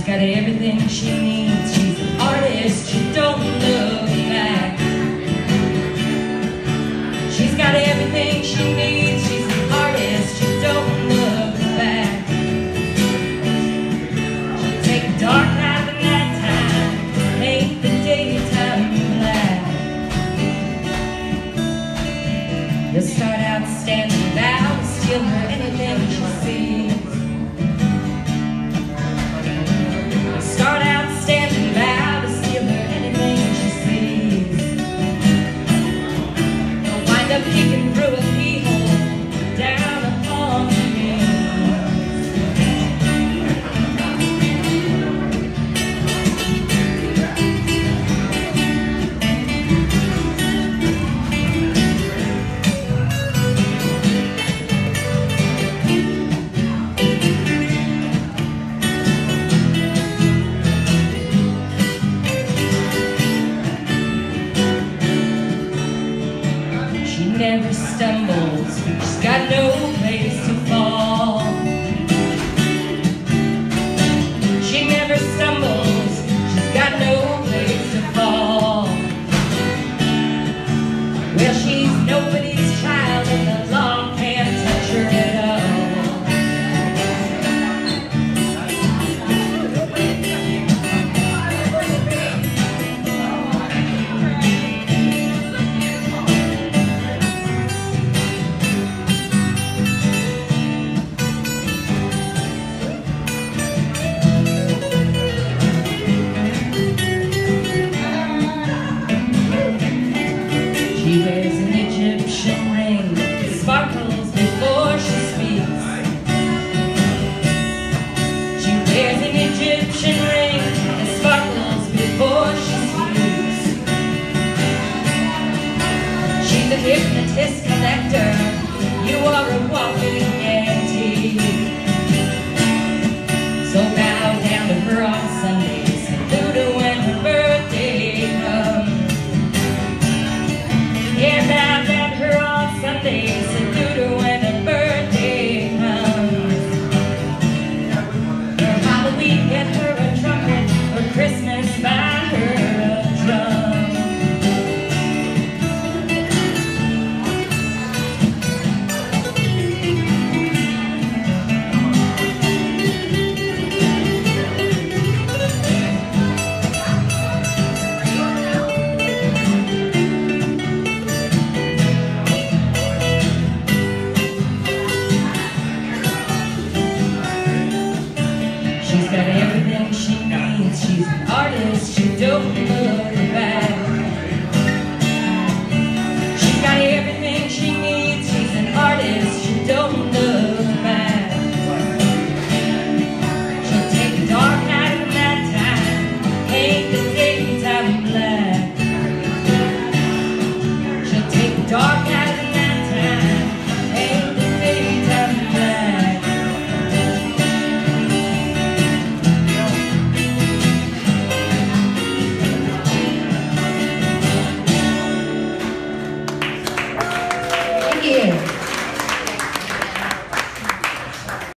She's got everything she needs. She's an artist. She don't look back. She's got everything she needs. She's an artist. She don't look back. She'll take the dark out of the nighttime, make the daytime black. You'll start out standing out, steal her anything she and stumbles. hypnotist collector. You are a walking